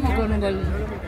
Memo não un